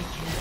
Thank you.